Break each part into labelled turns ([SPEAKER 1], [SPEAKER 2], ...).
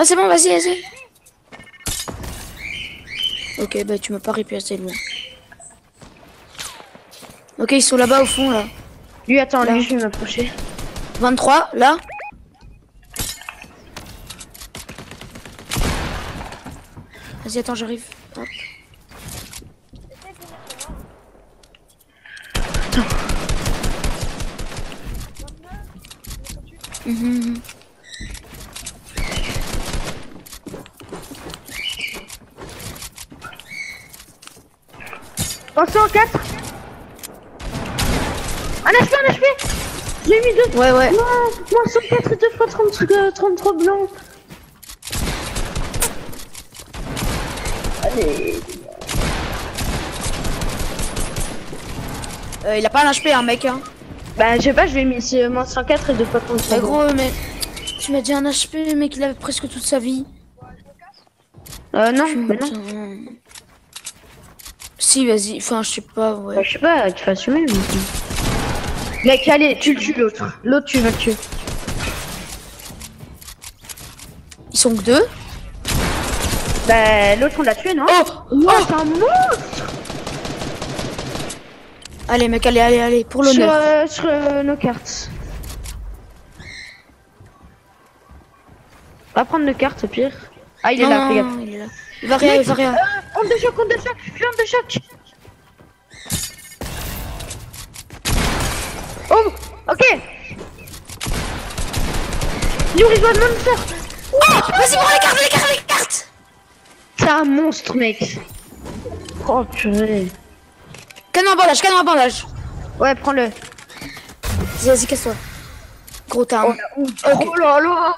[SPEAKER 1] Ah, c'est bon, vas-y, vas-y. Ok, bah tu m'as pas réputé assez loin Ok, ils sont là-bas au fond, là.
[SPEAKER 2] Lui, attends,
[SPEAKER 1] là.
[SPEAKER 2] lui, je vais m'approcher.
[SPEAKER 1] 23, là. Vas-y, attends, j'arrive. Attends. Mhm, mhm.
[SPEAKER 2] 304 Un HP, un HP J'ai mis deux
[SPEAKER 1] Ouais, ouais.
[SPEAKER 2] Moi, moi 104 et 2 fois 30, 33 euh, blancs. Allez.
[SPEAKER 1] Il a pas un HP, un hein, mec. Hein.
[SPEAKER 2] Bah, je sais pas, je vais mis euh, moins 104 et 2 fois 33
[SPEAKER 1] Mais
[SPEAKER 2] bah,
[SPEAKER 1] gros, mais tu m'as dit un HP, mec, il avait presque toute sa vie.
[SPEAKER 2] Euh, non, bah, non.
[SPEAKER 1] Si, vas-y. Enfin, je sais pas,
[SPEAKER 2] Bah,
[SPEAKER 1] ouais.
[SPEAKER 2] je sais pas, tu vas assumer. Mais... Mec, allez, tu le tues l'autre. L'autre, tu vas le tuer.
[SPEAKER 1] Ils sont que deux?
[SPEAKER 2] Bah, l'autre, on l'a tué, non?
[SPEAKER 1] Oh
[SPEAKER 2] Oh, c'est un monstre
[SPEAKER 1] Allez, mec, allez, allez, allez, pour l'honneur.
[SPEAKER 2] euh, sur euh, nos cartes. Va prendre nos cartes, au pire. Ah, il est
[SPEAKER 1] Non,
[SPEAKER 2] là,
[SPEAKER 1] non, il est là. Il va rien, il va rien.
[SPEAKER 2] Euh, onde de choc, onde de choc, je onde de choc. Oh, ok. You rejoin monster.
[SPEAKER 1] Oh Vas-y, prends les cartes, les cartes, les cartes
[SPEAKER 2] C'est un monstre, mec. Oh, purée.
[SPEAKER 1] Canon à bandage, canon à bandage.
[SPEAKER 2] Ouais, prends-le.
[SPEAKER 1] Vas-y, vas-y, casse-toi. Gros t'as un-
[SPEAKER 2] Oh là là.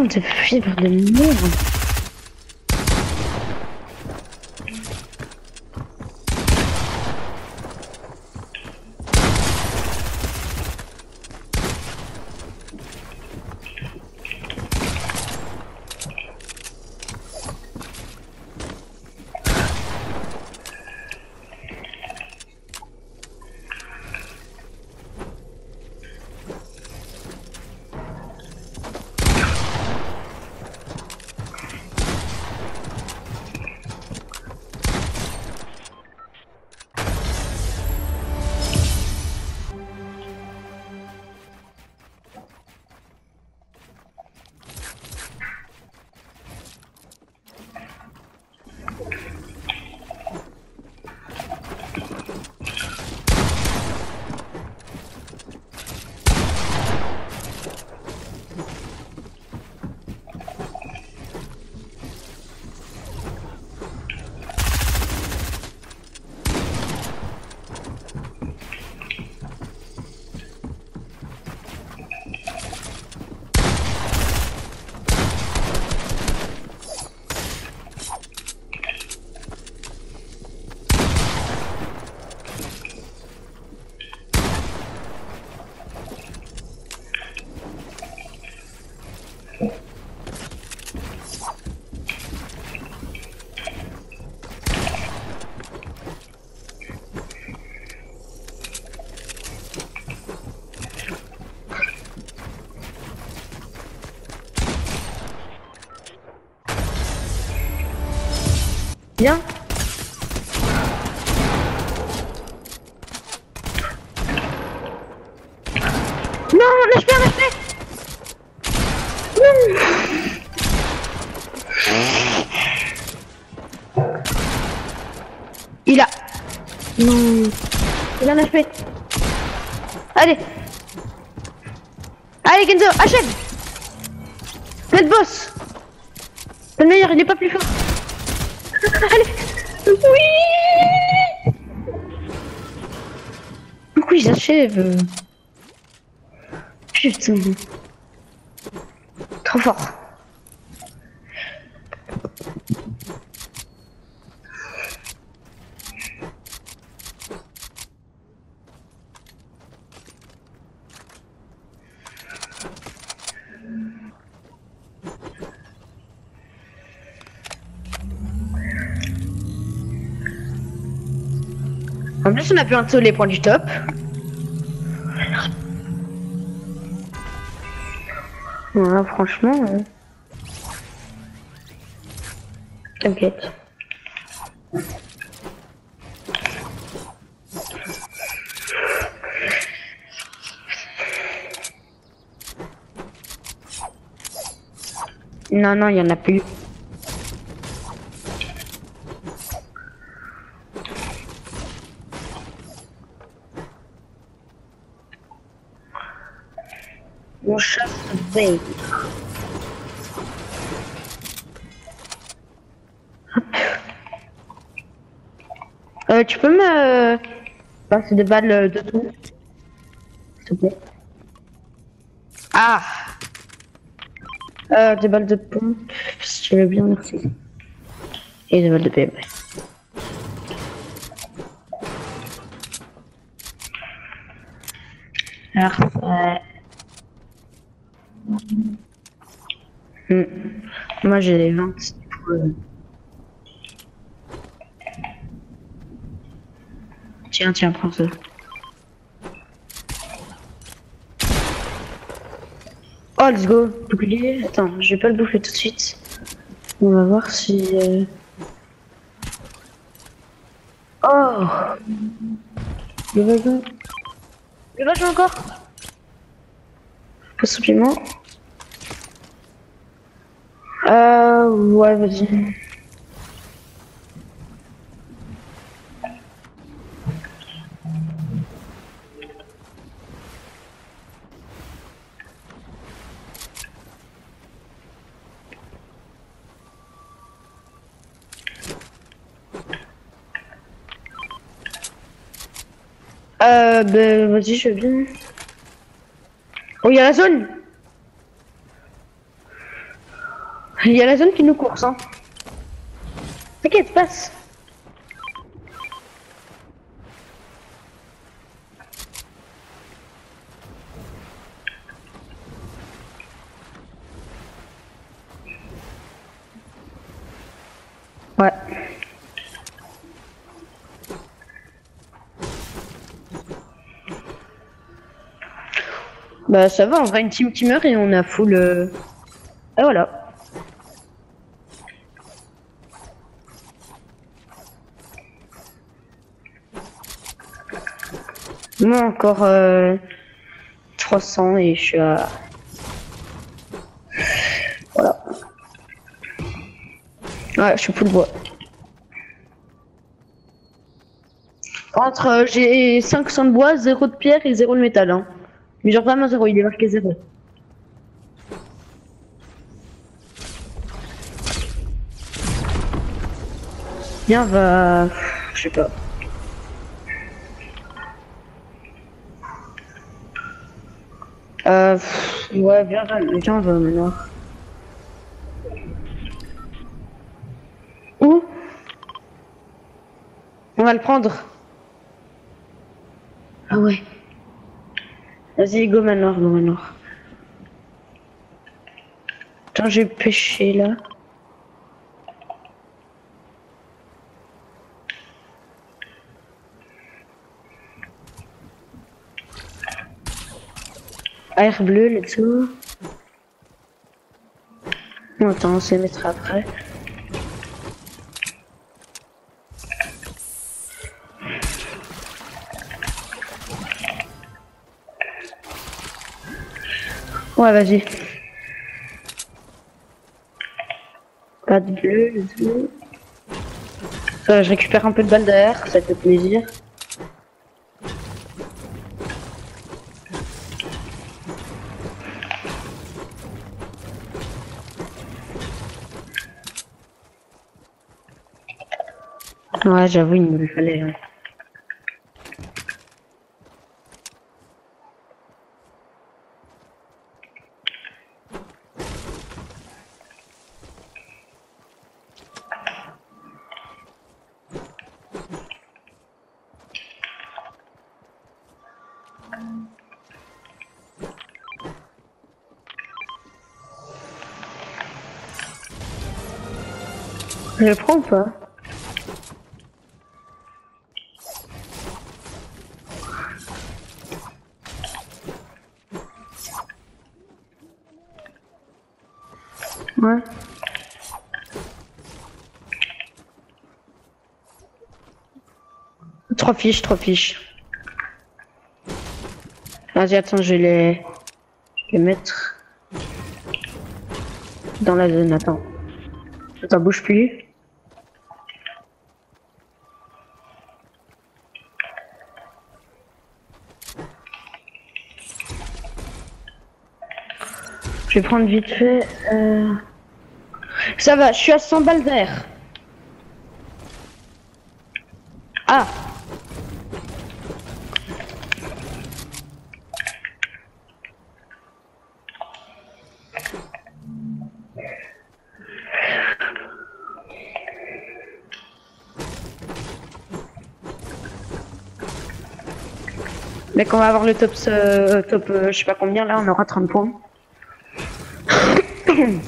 [SPEAKER 2] Putain de fibre de merde. Bien. Non, lâche-moi, lâche-moi Il a... Non. Il a un HP. Allez. Allez, Genzo, achève Faites boss Le meilleur, il est pas plus fort. Allez Oui pourquoi ils achèvent Putain. Trop fort. A bientôt les points du top. Voilà, franchement. T'inquiète. Non, non, il y en a plus. Mon chat Euh, tu peux me passer des balles de tout S'il te plaît? Ah euh, Des balles de pompe, si tu veux bien, merci. Et des balles de PME. Alors, euh... Hmm. Moi j'ai les 20. du coup, euh. Tiens, tiens, prends ça. Oh, let's go. Bouclier. Attends, je vais pas le bouffer tout de suite. On va voir si. euh, Oh Le wagon. Le wagon encore Possiblement. Euh, ouais, vas-y. Euh, ben, vas-y, je bien. Oh, il y a la zone Il y a la zone qui nous course, hein. T'inquiète, passe. Ouais. Bah ça va, on va une team qui meurt et on a full... euh, Et voilà. Encore euh, 300 et je suis à... Voilà. Ouais, je suis full bois. Entre euh, j'ai 500 de bois, 0 de pierre et 0 de métal. Hein. Mais genre vraiment 0, il est marqué 0. Viens, va... Je sais pas. Euh... pff, Ouais, viens, viens, va maintenant. Où? On va le prendre. Ah ouais. Vas-y, go manoir, go manoir. Attends, j'ai pêché là. Air bleu, let's go. Attends, on se mettra après. Ouais, vas-y. Pas de bleu, let's go. Euh, je récupère un peu de balles d'air, ça fait plaisir. Ouais, j'avoue, il me le fallait. Ouais. Je prends ou pas? Trois fiches, trois fiches. Vas-y, attends, je vais les... les mettre dans la zone, attends. Ça bouge plus. Je vais prendre vite fait. Euh... Ça va, je suis à 100 balles d'air. Ah Mec, on va avoir le top, euh, top euh, je sais pas combien là, on aura 30 points.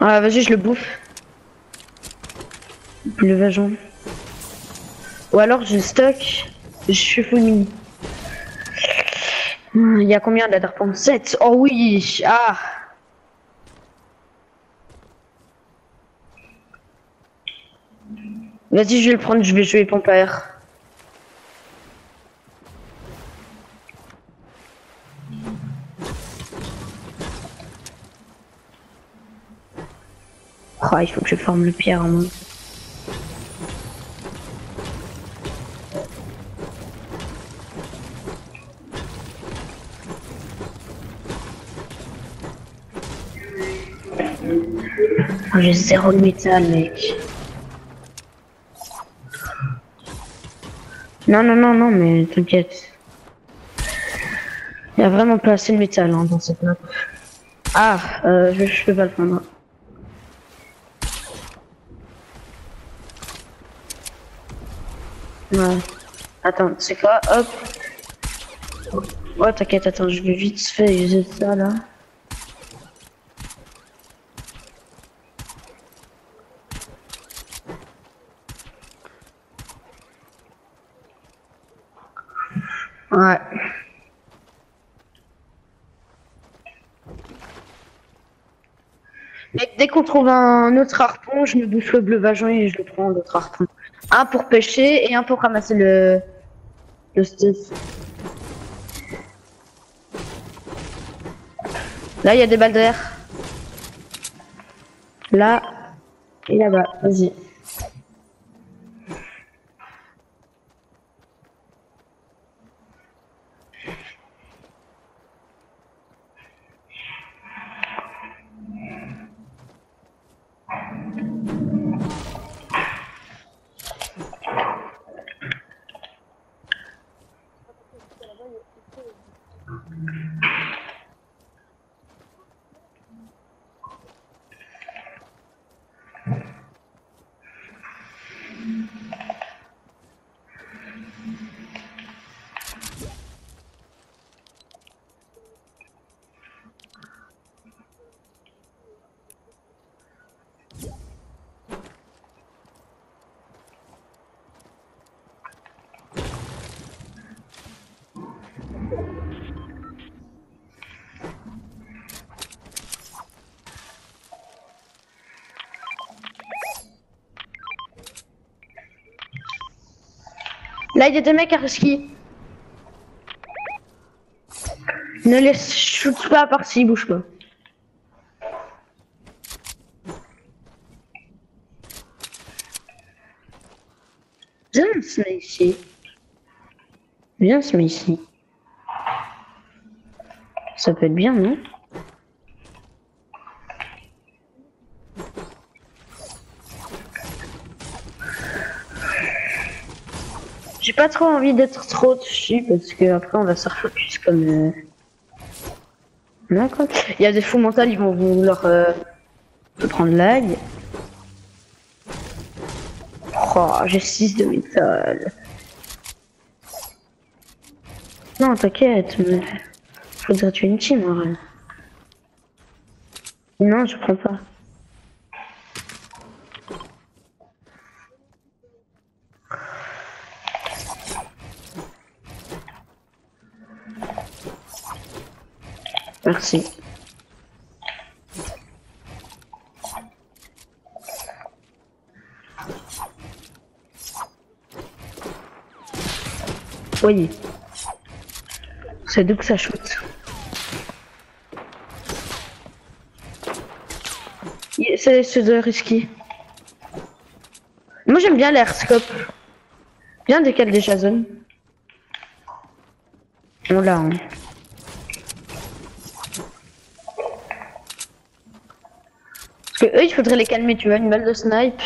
[SPEAKER 2] ah, vas-y, je le bouffe. Le vagin. Ou alors je stock, je suis fou. Il y a combien la 7 Oh oui Ah Vas-y, je vais le prendre, je vais jouer pompe à air. Oh, il faut que je forme le pierre en moi. Oh, J'ai zéro métal, mec. Non, non, non, non, mais t'inquiète. Il y a vraiment pas assez de métal hein, dans cette map. Ah, euh, je, peux pas le prendre. Ouais. Attends, c'est quoi? Hop. Ouais, t'inquiète, attends, je vais vite fait user ça là. Ouais. Mec, dès qu'on trouve un autre harpon, je me bouffe le bleu vagin et je le prends l'autre harpon. Un pour pêcher et un pour ramasser le le stuff. Là, il y a des balles d'air. Là et là-bas. Vas-y. Là, il y a des mecs à ski. Ne les shoot pas à part s'ils bougent pas. Viens se met ici. Viens se met ici. Ça peut être bien, non? J'ai pas trop envie d'être trop dessus parce que après on va se refocus comme. Euh... D'accord. Il y a des fous mentaux, ils vont vouloir euh, prendre lag. Oh, j'ai 6 de métal. Non, t'inquiète, mais Faudrait tuer une team, en vrai. Non, je prends pas. Merci. Oui. C'est d'où que ça shoot. C'est de risky. Moi j'aime bien l'airscope. Bien décale déjà zone. On l'a. hein. Parce que eux il faudrait les calmer, tu vois, une balle de snipe.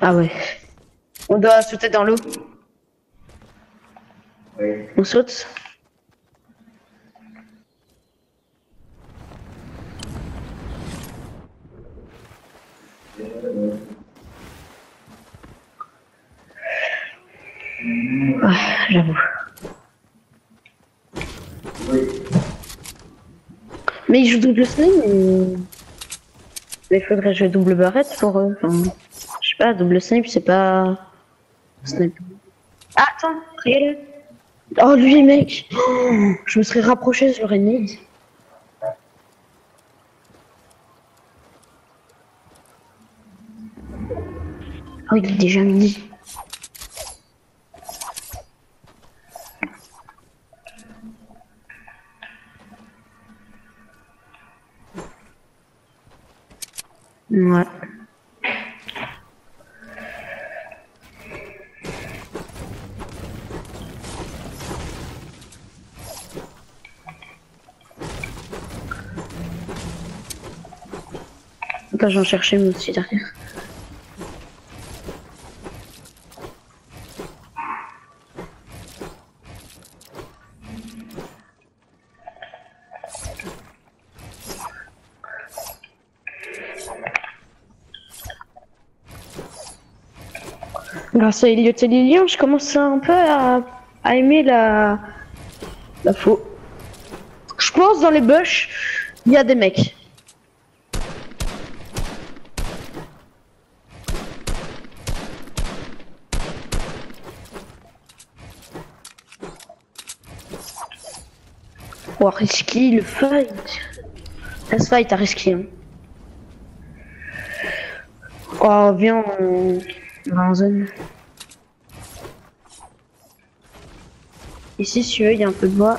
[SPEAKER 2] Ah ouais. On doit sauter dans l'eau.
[SPEAKER 3] Oui.
[SPEAKER 2] On saute. Ouais, j'avoue.
[SPEAKER 3] Oui.
[SPEAKER 2] Mais ils jouent double snipe, mais... il faudrait jouer double barrette pour eux. Je sais pas, double snipe, c'est pas... Snipe. Ah, attends, regarde. Oh, lui, mec Je me serais rapproché, je l'aurais. Oh, il est déjà midi. Ouais. Attends, j'en cherchais moi aussi derrière. Grâce à Elliot et Lilian, je commence un peu à, aimer la, la faux. Je pense dans les bush, il y a des mecs. Oh, risky, le fight. Laisse fight à risky. Hein. Oh, viens, va en zone. Ici, si tu veux, il y a un peu de bois.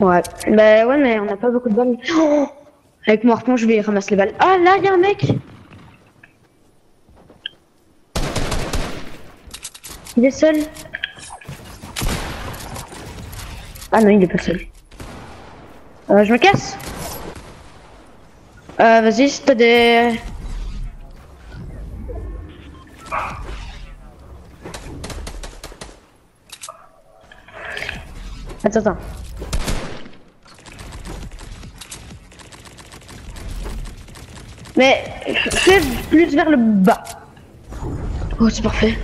[SPEAKER 2] Ouais, bah ouais, mais on n'a pas beaucoup de balles. Avec mon harpon, je vais ramasser les balles. Ah, là, il y a un mec Il est seul Ah non, il est pas. Euh, je me casse Euh, vas-y, si t'as des... Attends, attends. Mais fais plus vers le bas. Oh, c'est parfait.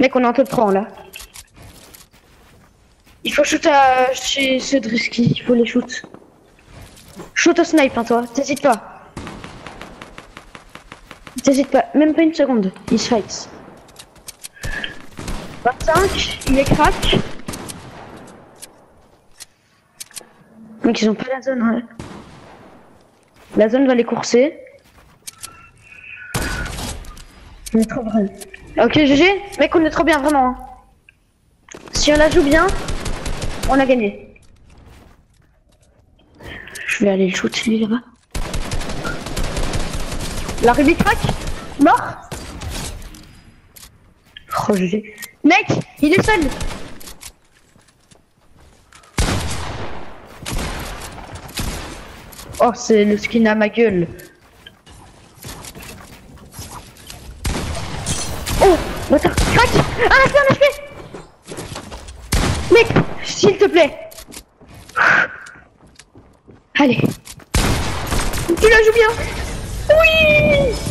[SPEAKER 2] Mec, on est un peu trop là. Il faut shoot à chez Cedriski, il faut les shoot. Shoot au snipe, hein, toi, t'hésites pas. T'hésites pas, même pas une seconde, il se fight. 25, il est crack. Donc ils ont pas la zone, ouais. La zone va les courser. On est trop vrai. Ok, GG, mec, on est trop bien, vraiment. hein. Si on la joue bien, on a gagné. Je vais aller le shoot lui là-bas. La Ruby crack Mort Oh je. Mec, il est seul Oh c'est le skin à ma gueule. Oh Bâtard Crack Ah c'est un HP Mec s'il te plaît. Allez. Tu la joues bien. Oui